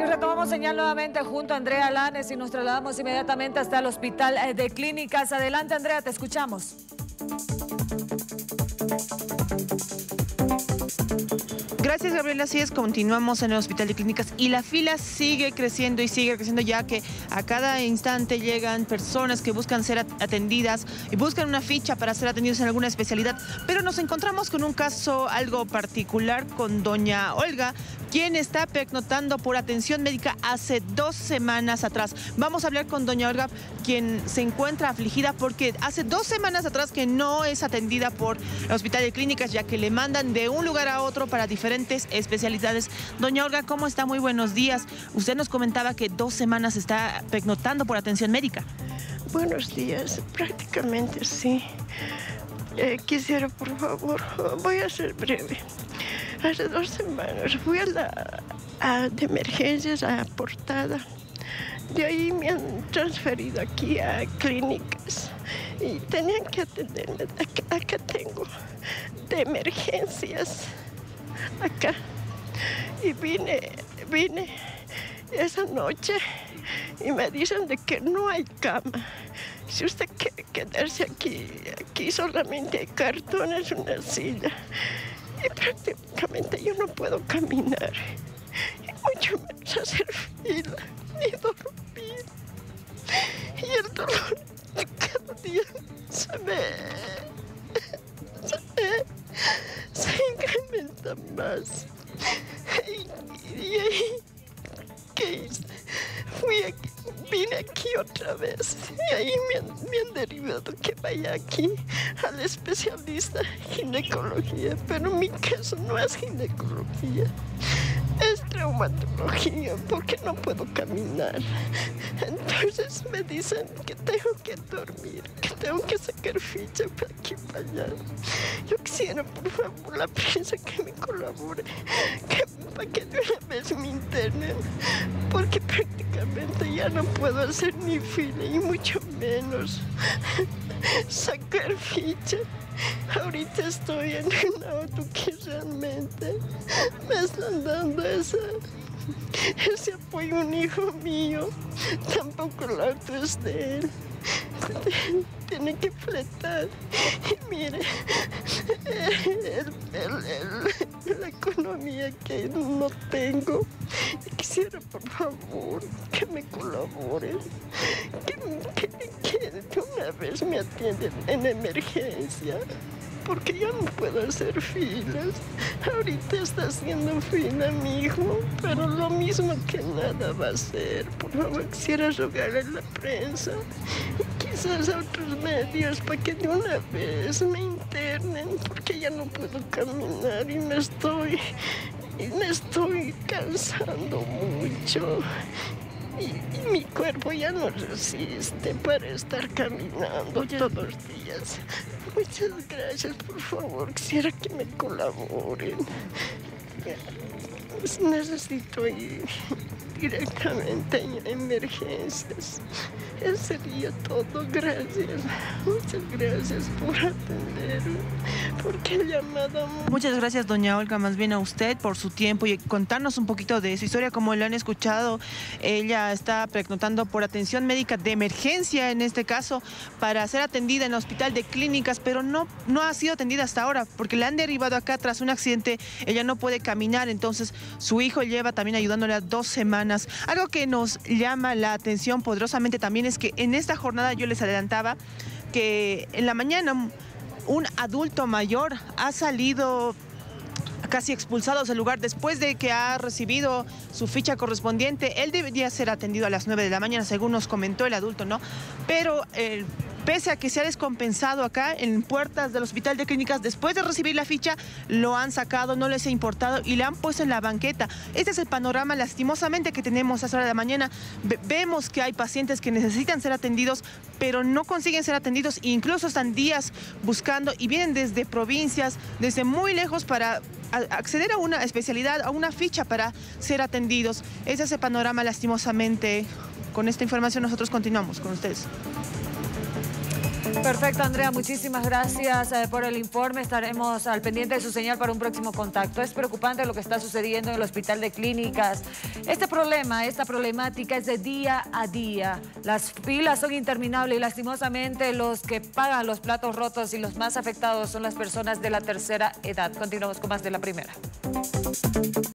Y retomamos señal nuevamente junto a Andrea Lanes y nos trasladamos inmediatamente hasta el Hospital eh, de Clínicas. Adelante, Andrea, te escuchamos. Gracias, Gabriela. Así es, continuamos en el Hospital de Clínicas y la fila sigue creciendo y sigue creciendo ya que a cada instante llegan personas que buscan ser atendidas y buscan una ficha para ser atendidos en alguna especialidad. Pero nos encontramos con un caso algo particular con doña Olga, quien está pernotando por atención médica hace dos semanas atrás. Vamos a hablar con doña Olga, quien se encuentra afligida porque hace dos semanas atrás que no es atendida por el Hospital de Clínicas, ya que le mandan de un lugar a otro para diferentes especialidades. Doña Olga, ¿cómo está? Muy buenos días. Usted nos comentaba que dos semanas está pernotando por atención médica. Buenos días, prácticamente sí. Eh, quisiera, por favor, voy a ser breve. Hace dos semanas fui a la de emergencias a Portada. De ahí me han transferido aquí a clínicas y tenían que atenderme. Acá, tengo de emergencias. Acá. Y vine, vine esa noche y me dicen de que no hay cama. Si usted quiere quedarse aquí, aquí solamente hay cartones, una silla. Y prácticamente yo no puedo caminar. Y mucho menos hacer fila ni dormir. Y el dolor cada día se me, se, incrementa más. Vine aquí otra vez. Y ahí me han, derivado que vaya aquí al especialista ginecología, pero mi caso no es ginecología traumatología porque no puedo caminar. Entonces me dicen que tengo que dormir, que tengo que sacar ficha para aquí para allá. Yo quisiera, por favor, la prensa que me colabore, que, para que de una vez me internen, porque prácticamente ya no puedo hacer ni fila y mucho menos sacar ficha. Ahorita estoy en un auto que realmente me están dando esa, ese apoyo un hijo mío. Tampoco el auto es de él. Tiene que fletar. Y mire, la economía que no tengo. Quisiera, por favor, que me colaboren. Me atienden en emergencia porque ya no puedo hacer filas. Ahorita está haciendo fila mi hijo, pero lo mismo que nada va a ser. Por favor, quisiera rogarle a la prensa y quizás a otros medios para que de una vez me internen, porque ya no puedo caminar y me estoy, y me estoy cansando mucho. Y, mi cuerpo ya no resiste para estar caminando todos los días. Muchas gracias, por favor. Quisiera que me colaboren. Necesito ir directamente en emergencias. Eso sería todo. Gracias. Muchas gracias por atenderme. Porque he llamado. Muchas gracias, doña Olga, más bien a usted por su tiempo y contarnos un poquito de su historia. Como le han escuchado, ella está preguntando por atención médica de emergencia, en este caso, para ser atendida en el hospital de clínicas, pero no, no ha sido atendida hasta ahora porque le han derivado acá tras un accidente. Ella no puede caminar, entonces su hijo lleva también ayudándole a dos semanas. Algo que nos llama la atención poderosamente también es que en esta jornada yo les adelantaba que en la mañana un adulto mayor ha salido casi expulsado del lugar después de que ha recibido su ficha correspondiente. Él debería ser atendido a las 9 de la mañana, según nos comentó el adulto, ¿no? Pero el pese a que se ha descompensado acá en puertas del Hospital de Clínicas, después de recibir la ficha, lo han sacado, no les ha importado y le han puesto en la banqueta. Este es el panorama lastimosamente que tenemos a esta hora de la mañana. vemos que hay pacientes que necesitan ser atendidos, pero no consiguen ser atendidos incluso están días buscando y vienen desde provincias, desde muy lejos para acceder a una especialidad, a una ficha para ser atendidos. Ese es el panorama lastimosamente. Con esta información nosotros continuamos con ustedes. Perfecto, Andrea. Muchísimas gracias eh, por el informe. Estaremos al pendiente de su señal para un próximo contacto. Es preocupante lo que está sucediendo en el Hospital de Clínicas. Este problema, esta problemática es de día a día. Las filas son interminables y lastimosamente los que pagan los platos rotos y los más afectados son las personas de la tercera edad. Continuamos con más de la primera.